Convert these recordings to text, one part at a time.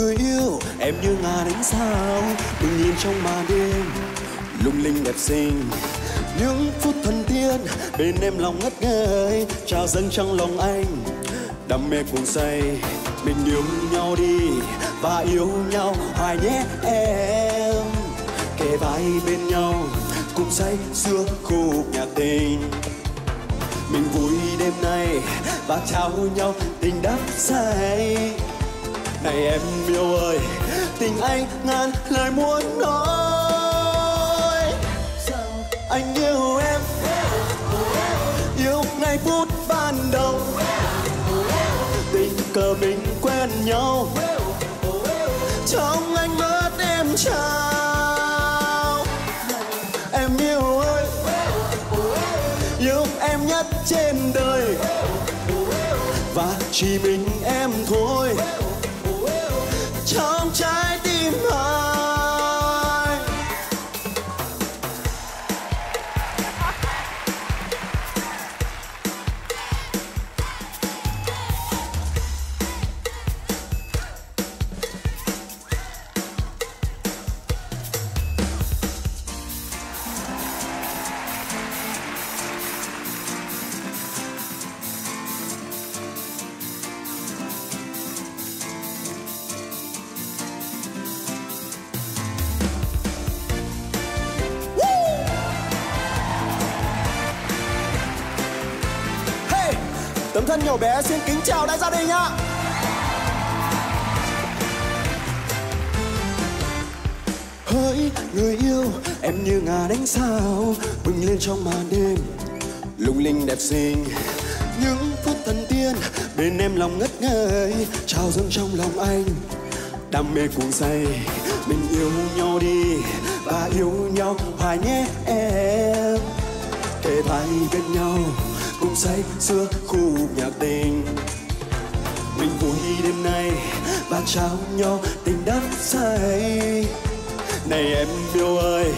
người yêu, em như ngà đánh sao? Bình yên trong màn đêm, lung linh đẹp xinh. Những phút thần tiên bên em lòng ngất ngây. Trao dâng trong lòng anh, đam mê cuồng say. Mình yêu nhau đi và yêu nhau, hoài nhé em. Kề vai bên nhau, cùng say xưa khúc nhạc tình. Mình vui đêm nay và trao nhau tình đắm say này em yêu ơi, tình anh ngàn lời muốn nói. Rằng anh yêu em, yêu ngày phút ban đầu. Tình cờ mình quen nhau, trong anh mất em trao. Em yêu ơi, yêu em nhất trên đời. Và chỉ mình em thôi. Trong trái thân nhỏ bé xin kính chào đại gia đình nhá. Hỡi người yêu, em như ngà đánh sao, bừng lên trong màn đêm. Lung linh đẹp xinh, những phút thần tiên, bên em lòng ngất ngây, trao dâng trong lòng anh. Đam mê cuồng say, mình yêu nhau đi, và yêu nhau hoài nhé em kề thay bên nhau cùng say sưa khu nhạc tình. Mình vui đêm nay và trao nhau tình đắm say. Này em yêu ơi,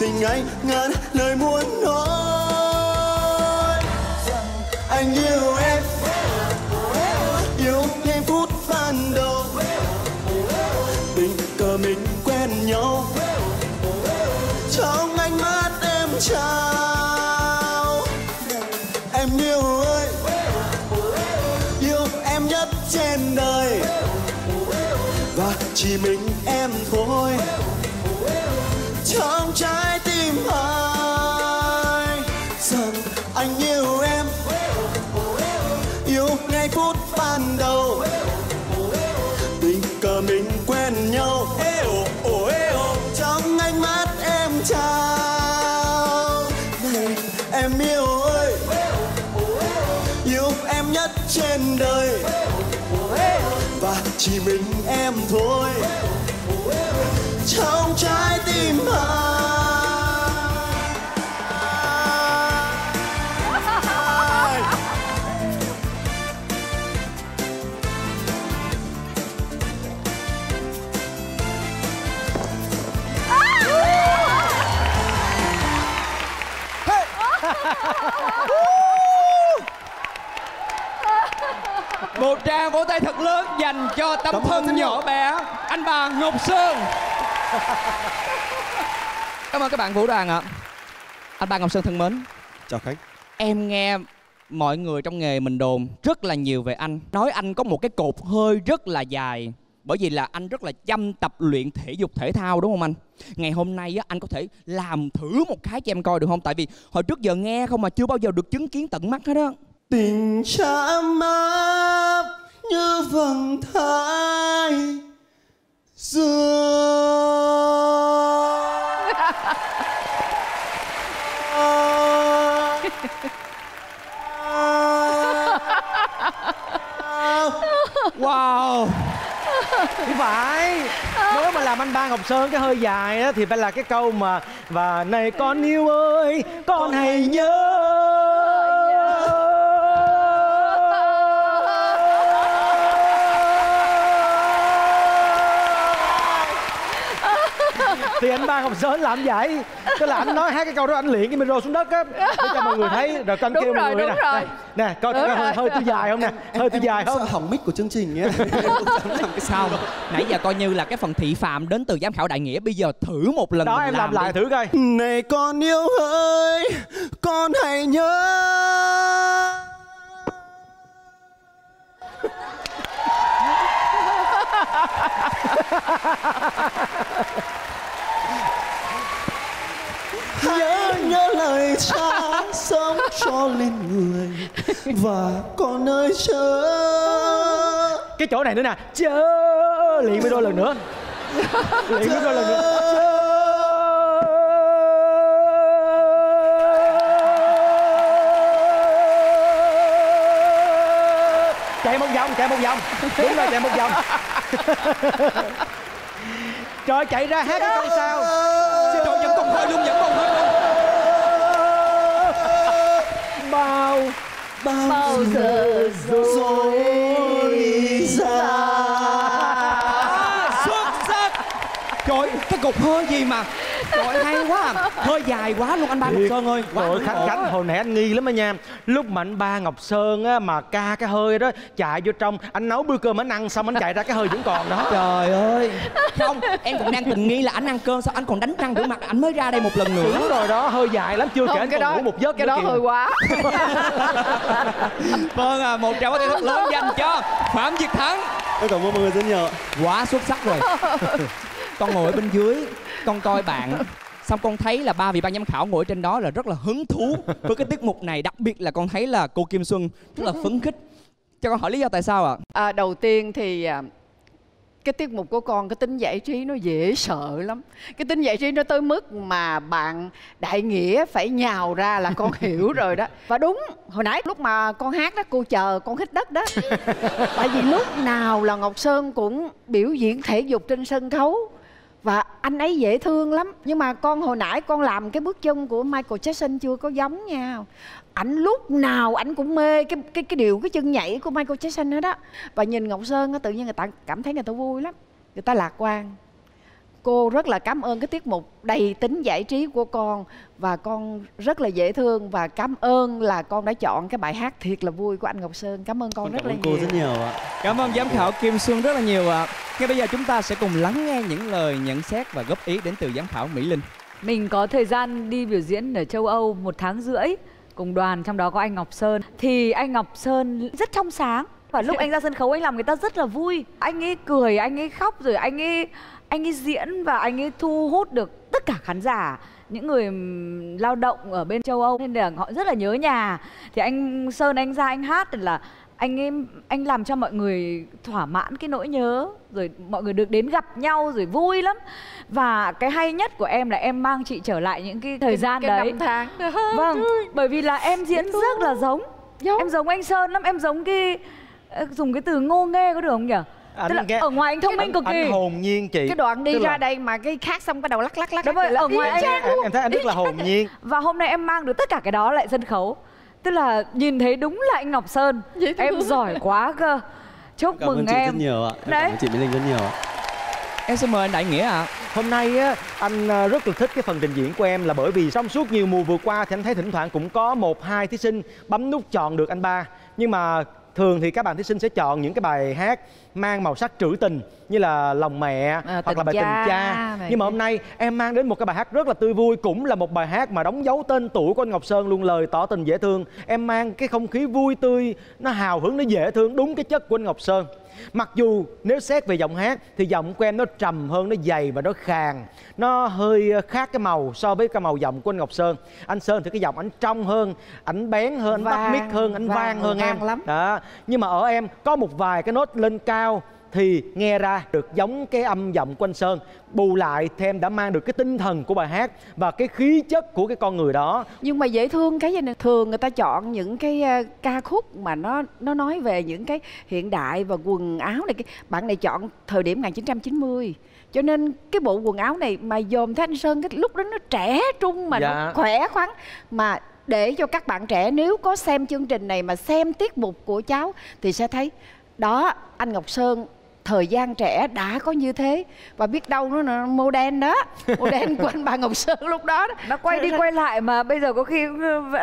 tình anh ngàn lời muốn nói. Rằng anh yêu em, yêu ngay phút ban đầu. Và chỉ nhất trên đời. Và chỉ mình em thôi. Trong trái tim anh dành cho tấm thân nhỏ bé anh bà Ngọc Sơn. Cảm ơn các bạn vũ đoàn ạ. Anh bà Ngọc Sơn thân mến, chào khách em nghe mọi người trong nghề mình đồn rất là nhiều về anh. Nói anh có một cái cột hơi rất là dài. Bởi vì là anh rất là chăm tập luyện thể dục thể thao đúng không anh? Ngày hôm nay á, anh có thể làm thử một cái cho em coi được không? Tại vì hồi trước giờ nghe không mà chưa bao giờ được chứng kiến tận mắt hết á. tình chạm áp như vầng thái dương Wow. Không phải. Nếu mà làm anh ba Ngọc Sơn cái hơi dài á, Thì phải là cái câu mà, Và này con yêu ơi, Con hãy nhớ thì anh ba ngọc sơn làm vậy tức là anh nói hai cái câu đó anh luyện cái micro xuống đất á để cho mọi người thấy rồi anh Đúng kêu mọi người đúng nè rồi. nè, coi rồi. hơi tôi dài không nè hơi tôi dài không hỏng mic của chương trình nhé Sao? Nãy giờ coi như là cái phần thị phạm đến từ giám khảo đại nghĩa bây giờ thử một lần đó mình em làm đi. lại thử coi này con yêu ơi con hãy nhớ và con ơi chớ. Cái chỗ này nữa nè. Chớ. Luyện micro lần nữa. Luyện micro lần nữa. Chạy một vòng chạy một vòng. Đúng rồi chạy một vòng. Trời chạy ra hát cái câu sau cục hơi gì mà? Trời hay quá à. Hơi dài quá luôn anh Ba Ngọc Sơn ơi. Quá Trời Khánh. Khánh hồi nãy anh nghi lắm á nha. Lúc mà anh ba Ngọc Sơn á mà ca cái hơi đó Chạy vô trong Anh nấu bữa cơm anh ăn xong anh chạy ra cái hơi vẫn còn đó. Trời ơi. Không em cũng đang tình nghi là anh ăn cơm Sao anh còn đánh răng rửa mặt Anh mới ra đây một lần nữa. Đúng rồi đó hơi dài lắm Chưa kể anh cái còn đó ngủ một giấc cái đó kìa. hơi quá. Vâng à, một tràng pháo tay thật lớn dành cho Phạm Việt Thắng. Em cảm ơn mọi người rất nhiều Quá xuất sắc rồi Con ngồi ở bên dưới Con coi bạn. Xong con thấy là ba vị ban giám khảo ngồi trên đó là rất là hứng thú với cái tiết mục này Đặc biệt là con thấy là cô Kim Xuân rất là phấn khích. Cho con hỏi lý do tại sao ạ? à, đầu tiên thì à, cái tiết mục của con cái tính giải trí nó dễ sợ lắm. Cái tính giải trí nó tới mức mà bạn đại nghĩa phải nhào ra là con hiểu rồi đó. Và đúng hồi nãy lúc mà con hát đó cô chờ con hít đất đó. Tại vì lúc nào là ngọc sơn cũng biểu diễn thể dục trên sân khấu và anh ấy dễ thương lắm. Nhưng mà con hồi nãy con làm cái bước chân của Michael Jackson chưa có giống nha ảnh lúc nào ảnh cũng mê cái cái cái điều, cái chân nhảy của Michael Jackson hết đó và nhìn Ngọc Sơn á, tự nhiên người ta cảm thấy người ta vui lắm. Người ta lạc quan cô rất là cảm ơn cái tiết mục đầy tính giải trí của con và con rất là dễ thương và cảm ơn là con đã chọn cái bài hát thiệt là vui của anh Ngọc Sơn. Cảm ơn con con rất cảm là cô nhiều. rất nhiều ạ. Cảm ơn giám khảo Kim Xuân rất là nhiều ạ. Ngay bây giờ chúng ta sẽ cùng lắng nghe những lời nhận xét và góp ý đến từ giám khảo Mỹ Linh. Mình có thời gian đi biểu diễn ở châu Âu một tháng rưỡi cùng đoàn trong đó có anh Ngọc Sơn. Thì anh Ngọc Sơn rất trong sáng và lúc anh ra sân khấu anh làm người ta rất là vui. Anh ấy cười anh ấy khóc rồi anh ấy anh ấy diễn và anh ấy thu hút được tất cả khán giả những người lao động ở bên châu Âu. Nên là họ rất là nhớ nhà. Thì anh Sơn anh ra anh hát là anh ấy anh làm cho mọi người thỏa mãn cái nỗi nhớ rồi mọi người được đến gặp nhau rồi vui lắm. Và cái hay nhất của em là em mang chị trở lại những cái thời gian cái đấy. năm tháng vâng bởi vì là em diễn rất là giống. Giống. em giống anh sơn lắm em giống cái ờ, dùng cái từ ngô nghê có được không nhỉ Anh tức là nghe- ở ngoài anh thông minh cực kỳ. anh hồn nhiên chị. Cái đoạn đi Tức là- ra đây mà cái khác xong cái đầu lắc lắc lắc Đúng rồi, ở ngoài anh- em, em thấy anh rất là hồn nhiên. Và hôm nay em mang được tất cả cái đó lại sân khấu. Tức là nhìn thấy đúng là anh ngọc sơn. Em giỏi quá cơ. Chúc cảm mừng ơn chị em. rất nhiều ạ. Em Đấy. cảm ơn chị Mỹ Linh rất nhiều ạ. Em xin mời anh Đại Nghĩa ạ. Hôm nay á, anh à, rất là thích cái phần trình diễn của em là bởi vì trong suốt nhiều mùa vừa qua thì anh thấy thỉnh thoảng cũng có một hai thí sinh bấm nút chọn được anh ba. Nhưng mà thường thì các bạn thí sinh sẽ chọn những cái bài hát mang màu sắc trữ tình như là lòng mẹ À, hoặc tình là bài tình cha, cha. bài Nhưng mà hôm nay em mang đến một cái bài hát rất là tươi vui cũng là một bài hát mà đóng dấu tên tuổi của anh Ngọc Sơn luôn lời tỏ tình dễ thương. Em mang cái không khí vui tươi, nó hào hứng, nó dễ thương đúng cái chất của anh Ngọc Sơn. Mặc dù nếu xét về giọng hát thì giọng của em nó trầm hơn, nó dày và nó khàn Nó hơi ờ, khác cái màu so với cái màu giọng của anh Ngọc Sơn Anh Sơn thì cái giọng anh trong hơn, ảnh bén hơn, anh bắt Vang, mic hơn, anh vang, vang, hơn vang em lắm. đó. Nhưng mà ở em có một vài cái nốt lên cao thì nghe ra được giống cái âm giọng của anh Sơn. Bù lại thì em đã mang được cái tinh thần của bài hát Và cái khí chất của cái con người đó. Nhưng mà dễ thương cái gì nè? Thường người ta chọn những cái ờ, ca khúc mà nó nó nói về những cái hiện đại và quần áo này cái bạn này chọn thời điểm 1990 cho nên cái bộ quần áo này mà dòm thấy anh Sơn cái lúc đó nó trẻ trung mà Dạ. nó khỏe khoắn. Mà để cho các bạn trẻ nếu có xem chương trình này mà xem tiết mục của cháu thì sẽ thấy đó anh Ngọc Sơn thời gian trẻ đã có như thế và biết đâu nó là mô đen đó mô đen của anh bà ngọc sơn lúc đó, đó. nó quay đi quay lại mà bây giờ có khi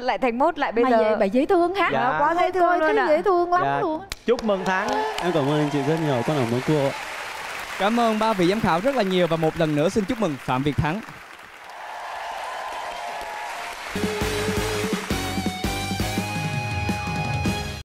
lại thành mốt lại bây mà giờ vậy bà dễ thương ha Dạ. quá dễ thương Coi luôn thấy ạ. dễ thương lắm Dạ. luôn chúc mừng thắng em cảm ơn anh chị rất nhiều con cảm ơn cô Cảm ơn ba vị giám khảo rất là nhiều và một lần nữa xin chúc mừng Phạm Việt Thắng.